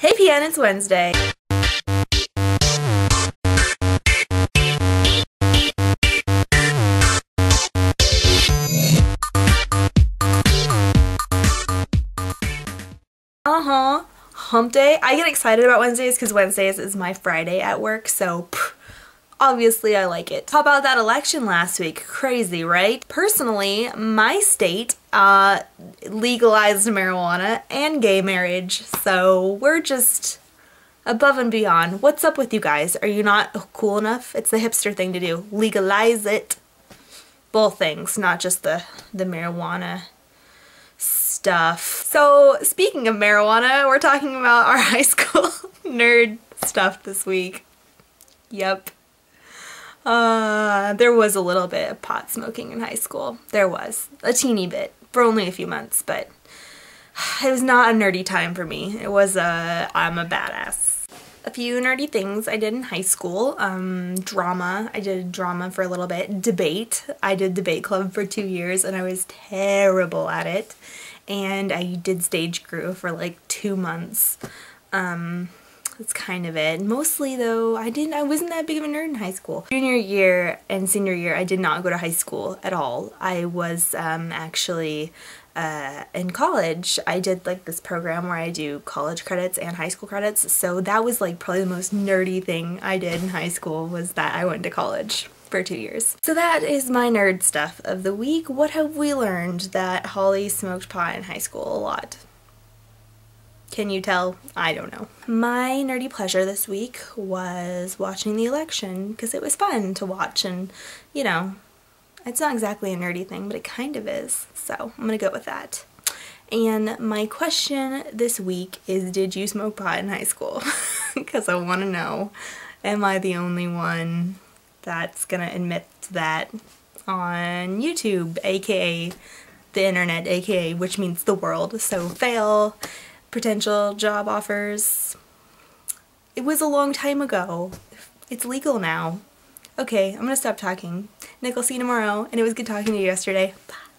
Hey PN, it's Wednesday. Uh-huh. Hump day. I get excited about Wednesdays because Wednesdays is my Friday at work, so pff, obviously I like it. How about that election last week? Crazy, right? Personally, my state uh, legalized marijuana and gay marriage, so we're just above and beyond. What's up with you guys? Are you not cool enough? It's the hipster thing to do. Legalize it. Both things, not just the, the marijuana stuff. So speaking of marijuana, we're talking about our high school nerd stuff this week. Yep. Uh, there was a little bit of pot smoking in high school. There was. A teeny bit. For only a few months, but it was not a nerdy time for me. It was a, I'm a badass. A few nerdy things I did in high school. Um, drama. I did drama for a little bit. Debate. I did debate club for two years and I was terrible at it. And I did stage crew for like two months. Um, that's kind of it. Mostly though, I didn't, I wasn't that big of a nerd in high school. Junior year and senior year, I did not go to high school at all. I was um, actually uh, in college, I did like this program where I do college credits and high school credits. So that was like probably the most nerdy thing I did in high school was that I went to college for two years. So that is my nerd stuff of the week. What have we learned? That Holly smoked pot in high school a lot. Can you tell? I don't know. My nerdy pleasure this week was watching the election because it was fun to watch and, you know, it's not exactly a nerdy thing, but it kind of is. So I'm gonna go with that. And my question this week is did you smoke pot in high school? Because I want to know, am I the only one that's gonna admit that on YouTube, aka the internet, aka which means the world. So fail potential job offers. It was a long time ago. It's legal now. Okay, I'm gonna stop talking. Nick, I'll see you tomorrow, and it was good talking to you yesterday. Bye.